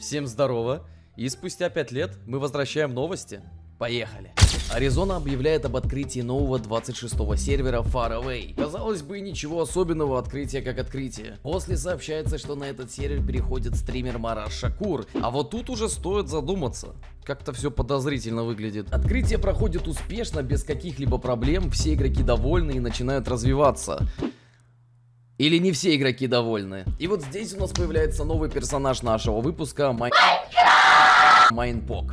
Всем здорово! И спустя 5 лет мы возвращаем новости. Поехали! Аризона объявляет об открытии нового 26-го сервера Faraway. Казалось бы, ничего особенного открытие как открытие. После сообщается, что на этот сервер переходит стример Мараш Шакур. А вот тут уже стоит задуматься. Как-то все подозрительно выглядит. Открытие проходит успешно, без каких-либо проблем, все игроки довольны и начинают развиваться. Или не все игроки довольны. И вот здесь у нас появляется новый персонаж нашего выпуска, Май... Майнпок.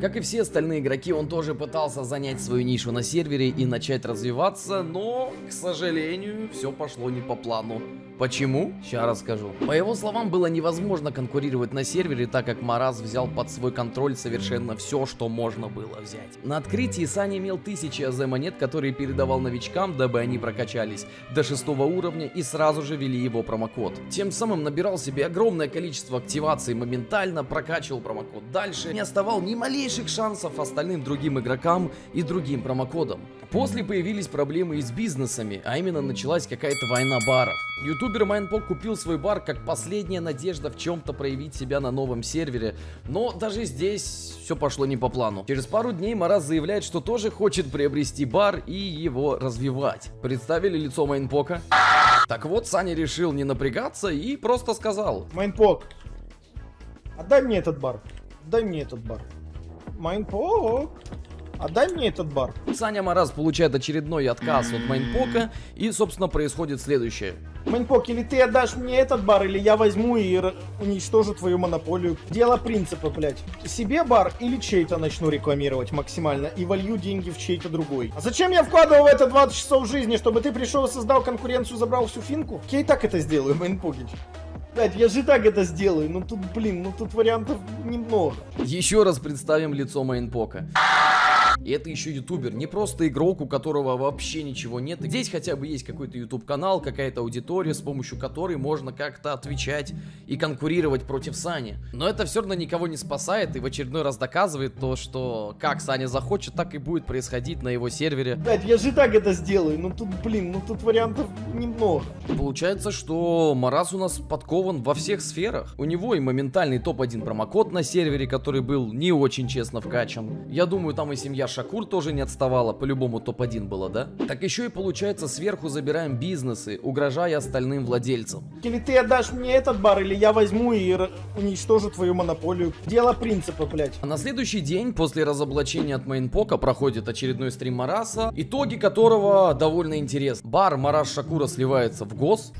Как и все остальные игроки, он тоже пытался занять свою нишу на сервере и начать развиваться, но, к сожалению, все пошло не по плану. Почему? Сейчас расскажу. По его словам, было невозможно конкурировать на сервере, так как Мараз взял под свой контроль совершенно все, что можно было взять. На открытии Саня имел тысячи АЗ монет, которые передавал новичкам, дабы они прокачались до шестого уровня и сразу же вели его промокод. Тем самым набирал себе огромное количество активаций моментально, прокачивал промокод дальше, не оставал ни малейших шансов остальным другим игрокам и другим промокодам. После появились проблемы и с бизнесами, а именно началась какая-то война баров. Ютубер Майнпок купил свой бар как последняя надежда в чем-то проявить себя на новом сервере, но даже здесь все пошло не по плану. Через пару дней Мараз заявляет, что тоже хочет приобрести бар и его развивать. Представили лицо Майнпока? Так вот, Саня решил не напрягаться и просто сказал. Майнпок, отдай мне этот бар. Дай мне этот бар. Майнпок, отдай мне этот бар. Саня Марас получает очередной отказ от Майнпока и, собственно, происходит следующее. Майнпок, или ты отдашь мне этот бар, или я возьму и уничтожу твою монополию. Дело принципа, блядь. Себе бар или чей-то начну рекламировать максимально и волью деньги в чей-то другой. А зачем я вкладывал в это 20 часов жизни, чтобы ты пришел и создал конкуренцию, забрал всю финку? Я и так это сделаю, Майнпокич. Блядь, я же и так это сделаю. Ну тут, блин, ну тут вариантов немного. Еще раз представим лицо Майнпока. И это еще ютубер, не просто игрок, у которого вообще ничего нет. Здесь хотя бы есть какой-то YouTube канал, какая-то аудитория, с помощью которой можно как-то отвечать и конкурировать против Сани. Но это все равно никого не спасает и в очередной раз доказывает то, что как Саня захочет, так и будет происходить на его сервере. Блядь, я же так это сделаю. Ну тут, блин, ну тут вариантов немного. Получается, что Марас у нас подкован во всех сферах. У него и моментальный топ-1 промокод на сервере, который был не очень честно вкачан. Я думаю, там и семья Шакур тоже не отставала, по-любому топ-1 было, да? Так еще и получается, сверху забираем бизнесы, угрожая остальным владельцам. Или ты отдашь мне этот бар, или я возьму и уничтожу твою монополию. Дело принципа, блядь. А на следующий день, после разоблачения от Мейнпока, проходит очередной стрим Мараса, итоги которого довольно интересны. Бар Марас Шакура сливается в ГОС,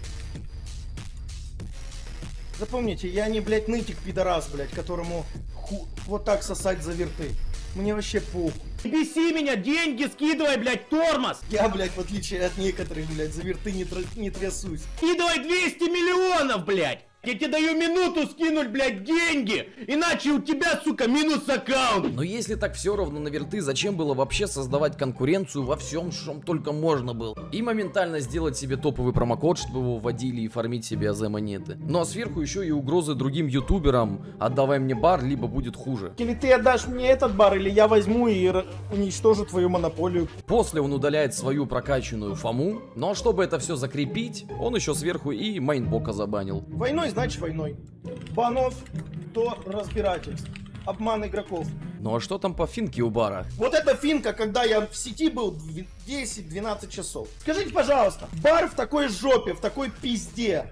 Запомните, я не, блядь, нытик пидорас, блядь, которому ху- вот так сосать за верты. Мне вообще похуй. Беси меня, деньги скидывай, блядь, тормоз! Я, блядь, в отличие от некоторых, блядь, за верты не, тр- не трясусь. Скидывай 200 миллионов, блядь! Я тебе даю минуту скинуть, блядь, деньги! Иначе у тебя, сука, минус аккаунт! Но если так все равно на верты, зачем было вообще создавать конкуренцию во всем, чем только можно было? И моментально сделать себе топовый промокод, чтобы его вводили и фармить себе АЗ монеты. Ну а сверху еще и угрозы другим ютуберам, отдавай мне бар, либо будет хуже. Или ты отдашь мне этот бар, или я возьму и уничтожу твою монополию. После он удаляет свою прокачанную фому, но чтобы это все закрепить, он еще сверху и майнбока забанил. Войной, значит войной. Банов до разбирательств. Обман игроков. Ну а что там по финке у бара? Вот эта финка, когда я в сети был дв- 10-12 часов. Скажите, пожалуйста, бар в такой жопе, в такой пизде,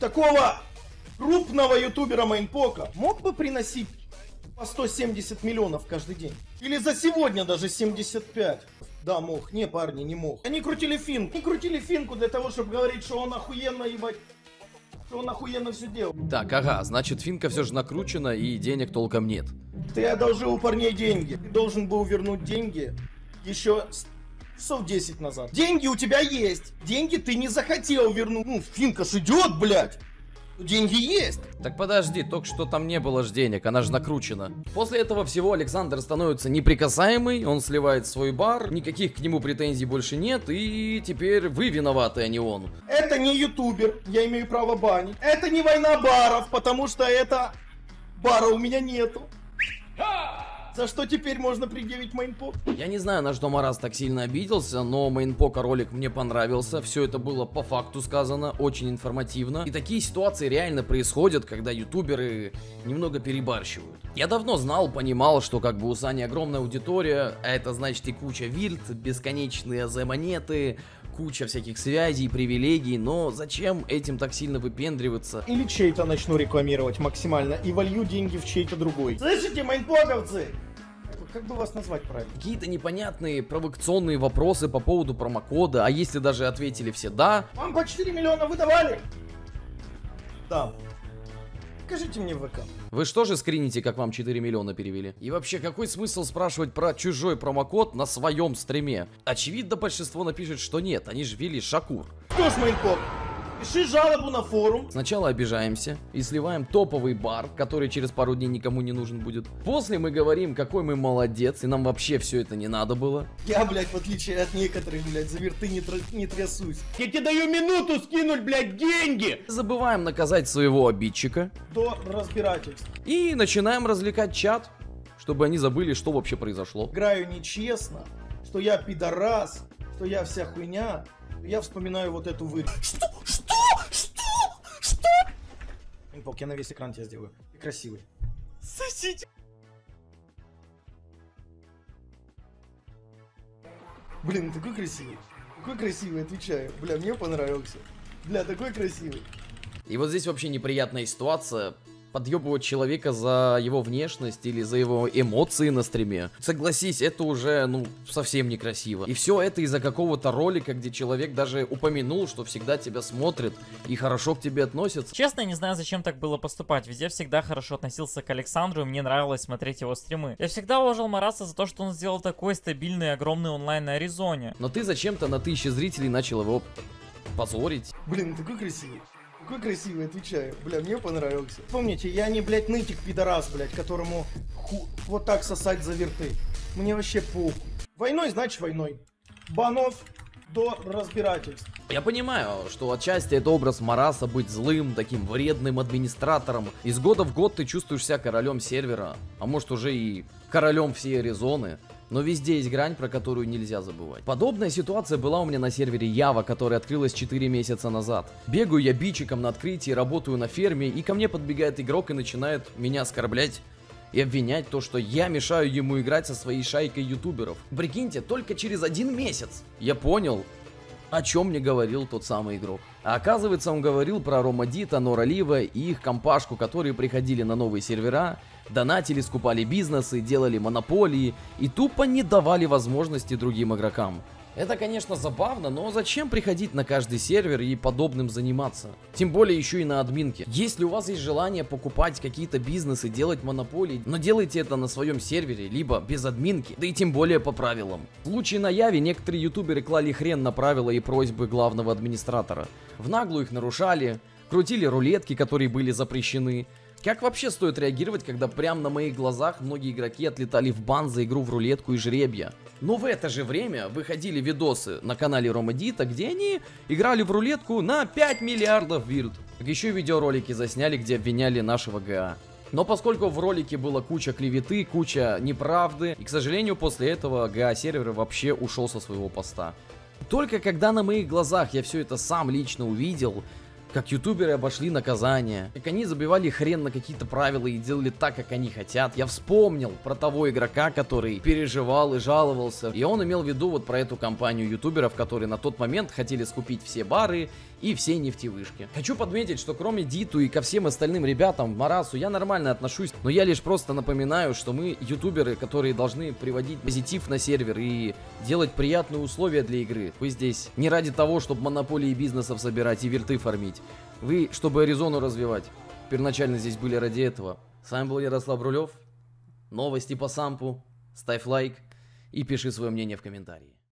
такого крупного ютубера Майнпока мог бы приносить по 170 миллионов каждый день? Или за сегодня даже 75? Да, мог. Не, парни, не мог. Они крутили финку. Они крутили финку для того, чтобы говорить, что он охуенно, ебать, он охуенно все делал. Так, ага, значит финка все же накручена и денег толком нет. Ты одолжил у парней деньги. Ты должен был вернуть деньги еще часов 10 назад. Деньги у тебя есть. Деньги ты не захотел вернуть. Ну, Финка ж идет, блядь. Деньги есть. Так подожди, только что там не было ж денег, она же накручена. После этого всего Александр становится неприкасаемый, он сливает свой бар, никаких к нему претензий больше нет, и теперь вы виноваты, а не он. Это не ютубер, я имею право банить. Это не война баров, потому что это бара у меня нету. За что теперь можно предъявить мейнпок? Я не знаю, на что Марас так сильно обиделся, но мейнпока ролик мне понравился. Все это было по факту сказано, очень информативно. И такие ситуации реально происходят, когда ютуберы немного перебарщивают. Я давно знал, понимал, что как бы у Сани огромная аудитория, а это значит и куча вильд, бесконечные Z-монеты, куча всяких связей, привилегий, но зачем этим так сильно выпендриваться? Или чей-то начну рекламировать максимально и волью деньги в чей-то другой. Слышите, майнпоговцы? Как бы вас назвать правильно? Какие-то непонятные провокационные вопросы по поводу промокода, а если даже ответили все «да», Вам по 4 миллиона выдавали? Да. Скажите мне в ВК. Вы что же скрините, как вам 4 миллиона перевели? И вообще, какой смысл спрашивать про чужой промокод на своем стриме? Очевидно, большинство напишет, что нет, они же ввели Шакур. Что ж, майнпок, пиши жалобу на форум. Сначала обижаемся и сливаем топовый бар, который через пару дней никому не нужен будет. После мы говорим, какой мы молодец, и нам вообще все это не надо было. Я, блядь, в отличие от некоторых, блядь, за верты не, тр- не трясусь. Я тебе даю минуту скинуть, блядь, деньги! Забываем наказать своего обидчика До разбирательств. и начинаем развлекать чат, чтобы они забыли, что вообще произошло. Играю нечестно, что я пидорас, что я вся хуйня. Я вспоминаю вот эту вы. Что? Что? Что? Что? Майнпок, я на весь экран тебя сделаю. Ты красивый. Сосите. Блин, такой красивый. Такой красивый, отвечаю. Бля, мне понравился. Бля, такой красивый. И вот здесь вообще неприятная ситуация. Подъебывать человека за его внешность или за его эмоции на стриме. Согласись, это уже, ну, совсем некрасиво. И все это из-за какого-то ролика, где человек даже упомянул, что всегда тебя смотрит и хорошо к тебе относится. Честно, я не знаю, зачем так было поступать, ведь я всегда хорошо относился к Александру, и мне нравилось смотреть его стримы. Я всегда уважал Мараса за то, что он сделал такой стабильный и огромный онлайн на Аризоне. Но ты зачем-то на тысячи зрителей начал его позорить. Блин, такой красивый. Такой красивый, отвечаю. Бля, мне понравился. Помните, я не, блядь, нытик пидорас, блядь, которому ху- вот так сосать за верты. Мне вообще похуй. Войной, значит войной. Банов до разбирательств. Я понимаю, что отчасти это образ Мараса быть злым, таким вредным администратором. Из года в год ты чувствуешь себя королем сервера, а может уже и королем всей Аризоны. Но везде есть грань, про которую нельзя забывать. Подобная ситуация была у меня на сервере Ява, который открылась 4 месяца назад. Бегаю я бичиком на открытии, работаю на ферме, и ко мне подбегает игрок и начинает меня оскорблять и обвинять то, что я мешаю ему играть со своей шайкой ютуберов. Прикиньте, только через один месяц я понял, о чем мне говорил тот самый игрок. А оказывается, он говорил про Рома Дита, Нора Лива и их компашку, которые приходили на новые сервера, донатили, скупали бизнесы, делали монополии и тупо не давали возможности другим игрокам. Это, конечно, забавно, но зачем приходить на каждый сервер и подобным заниматься? Тем более еще и на админке. Если у вас есть желание покупать какие-то бизнесы, делать монополии, но делайте это на своем сервере, либо без админки, да и тем более по правилам. В случае на Яве некоторые ютуберы клали хрен на правила и просьбы главного администратора. В наглую их нарушали, крутили рулетки, которые были запрещены. Как вообще стоит реагировать, когда прямо на моих глазах многие игроки отлетали в бан за игру в рулетку и жребья? Но в это же время выходили видосы на канале Рома Дита, где они играли в рулетку на 5 миллиардов вирт. Как еще видеоролики засняли, где обвиняли нашего ГА. Но поскольку в ролике была куча клеветы, куча неправды, и, к сожалению, после этого ГА сервер вообще ушел со своего поста. Только когда на моих глазах я все это сам лично увидел, как ютуберы обошли наказание, как они забивали хрен на какие-то правила и делали так, как они хотят. Я вспомнил про того игрока, который переживал и жаловался. И он имел в виду вот про эту компанию ютуберов, которые на тот момент хотели скупить все бары и все нефтевышки. Хочу подметить, что кроме Диту и ко всем остальным ребятам, Марасу, я нормально отношусь, но я лишь просто напоминаю, что мы ютуберы, которые должны приводить позитив на сервер и делать приятные условия для игры. Вы здесь не ради того, чтобы монополии бизнесов собирать и верты фармить. Вы, чтобы Аризону развивать. Первоначально здесь были ради этого. С вами был Ярослав Рулев. Новости по сампу. Ставь лайк и пиши свое мнение в комментарии.